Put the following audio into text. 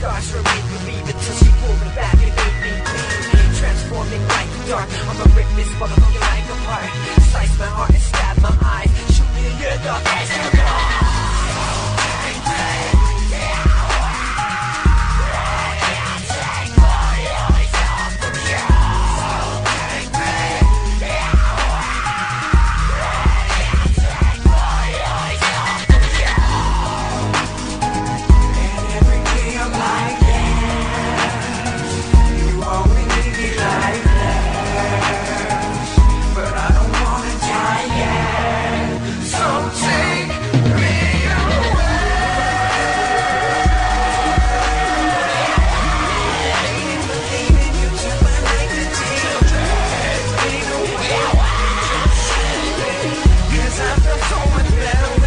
scars me believe until she pulled me back and made me bleed. Transforming light to dark. I'ma rip this motherfucking life apart. Slice my heart and stab my eyes. Shoot me in your dark Every I feel so much better